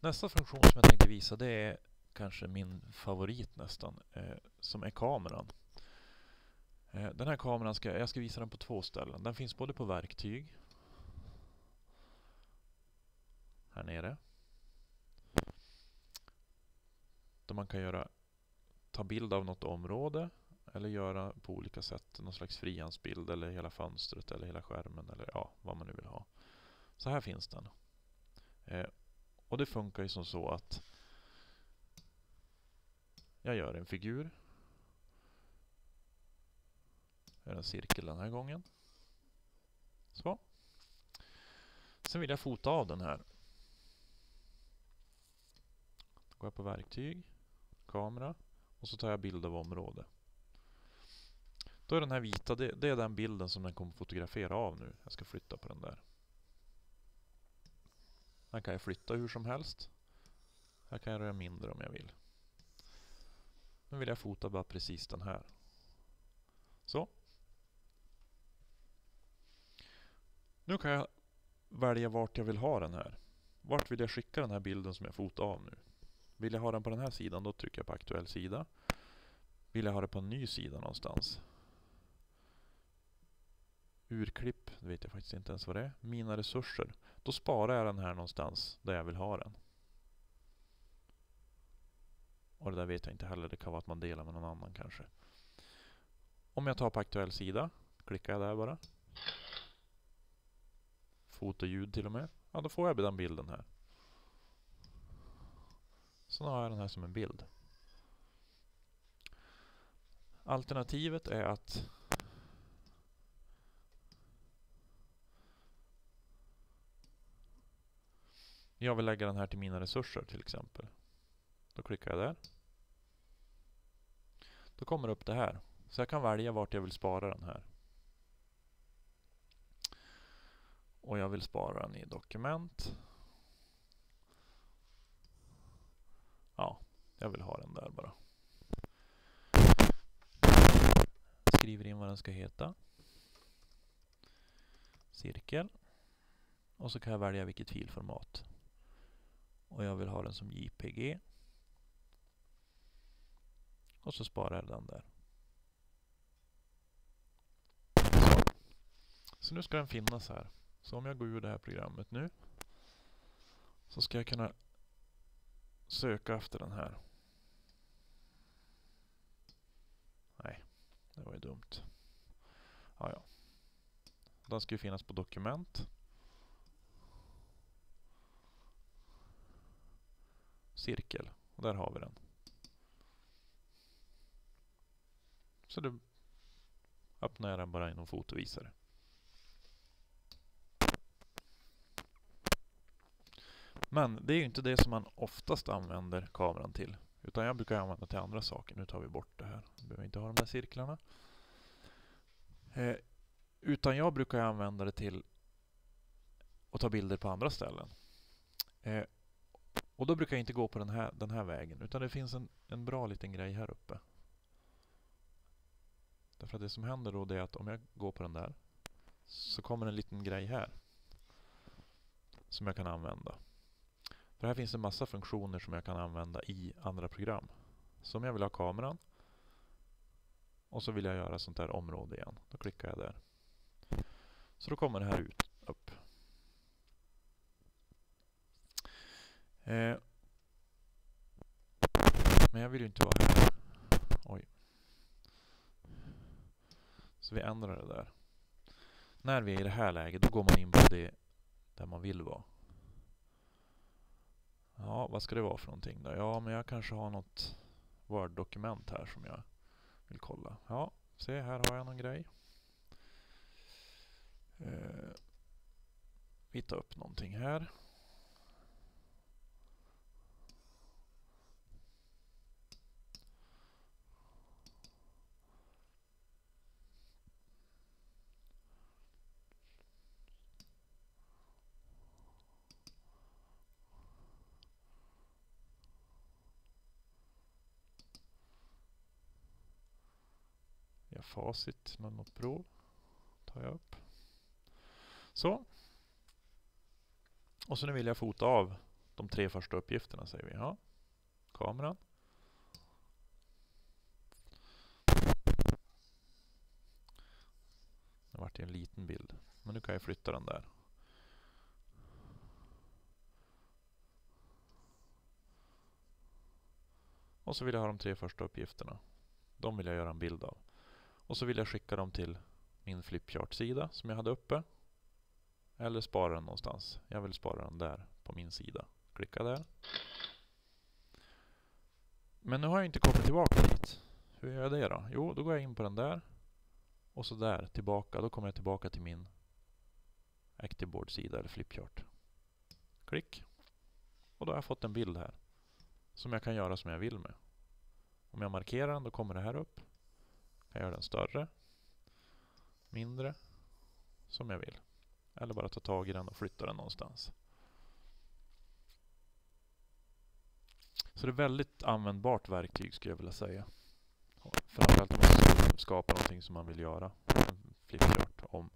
Nästa funktion som jag tänkte visa det är kanske min favorit nästan, eh, som är kameran. Eh, den här kameran ska jag ska visa den på två ställen. Den finns både på verktyg här nere. Där man kan göra ta bild av något område eller göra på olika sätt någon slags frihandsbild eller hela fönstret eller hela skärmen eller ja, vad man nu vill ha. Så här finns den. Eh, och det funkar ju som så att jag gör en figur. Jag gör en cirkel den här gången. Så. Sen vill jag fota av den här. Då går jag på verktyg, kamera och så tar jag bild av område. Då är den här vita, det, det är den bilden som den kommer fotografera av nu. Jag ska flytta på den där. Den kan jag flytta hur som helst. Här kan jag röra mindre om jag vill. Nu vill jag fota bara precis den här. Så. Nu kan jag välja vart jag vill ha den här. Vart vill jag skicka den här bilden som jag fotar av nu? Vill jag ha den på den här sidan, då trycker jag på aktuell sida. Vill jag ha det på en ny sida någonstans? Urklipp, det vet jag faktiskt inte ens vad det är. Mina resurser. Då sparar jag den här någonstans där jag vill ha den. Och det där vet jag inte heller. Det kan vara att man delar med någon annan kanske. Om jag tar på aktuell sida, klickar jag där bara. Foto ljud till och med. Ja, då får jag den bilden här. Så nu har jag den här som en bild. Alternativet är att jag vill lägga den här till mina resurser till exempel. Då klickar jag där. Då kommer det upp det här. Så jag kan välja vart jag vill spara den här. Och jag vill spara den i dokument. Ja, jag vill ha den där bara. Skriver in vad den ska heta. Cirkel. Och så kan jag välja vilket filformat. Och jag vill ha den som JPG. Och så sparar jag den där. Så. så nu ska den finnas här. Så om jag går ur det här programmet nu. Så ska jag kunna söka efter den här. Nej, det var ju dumt. Ja, ja. Den ska ju finnas på dokument. Cirkel. Och där har vi den. Så då öppnar jag den bara inom fotovisare. Men det är ju inte det som man oftast använder kameran till. Utan jag brukar använda till andra saker. Nu tar vi bort det här. Vi behöver inte ha de där cirklarna. Eh, utan jag brukar använda det till att ta bilder på andra ställen. Eh, och då brukar jag inte gå på den här, den här vägen. Utan det finns en, en bra liten grej här uppe. Därför att det som händer då är att om jag går på den där så kommer en liten grej här. Som jag kan använda. För här finns en massa funktioner som jag kan använda i andra program. Så om jag vill ha kameran och så vill jag göra sånt här område igen. Då klickar jag där. Så då kommer det här ut, upp. Eh. Men jag vill ju inte vara här. Oj. Så vi ändrar det där. När vi är i det här läget, då går man in på det där man vill vara. Ja, vad ska det vara för någonting då? Ja, men jag kanske har något Word-dokument här som jag vill kolla. Ja, se här har jag någon grej. Eh, vi tar upp någonting här. Lägga facit med något prov. Tar jag upp. Så. Och så nu vill jag fota av De tre första uppgifterna säger vi. Ja. Kameran. Det vart en liten bild. Men nu kan jag flytta den där. Och så vill jag ha de tre första uppgifterna. De vill jag göra en bild av. Och så vill jag skicka dem till min flipchart-sida som jag hade uppe. Eller spara den någonstans. Jag vill spara den där på min sida. Klicka där. Men nu har jag inte kommit tillbaka dit. Hur gör jag det då? Jo, då går jag in på den där. Och så där tillbaka. Då kommer jag tillbaka till min Activeboard-sida eller flipchart. Klick. Och då har jag fått en bild här. Som jag kan göra som jag vill med. Om jag markerar den då kommer det här upp. Jag gör den större. Mindre. Som jag vill. Eller bara ta tag i den och flytta den någonstans. Så det är väldigt användbart verktyg skulle jag vilja säga. Framförallt om man skapar någonting som man vill göra. En flipchart om